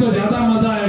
तो ज़्यादा मज़ा आया।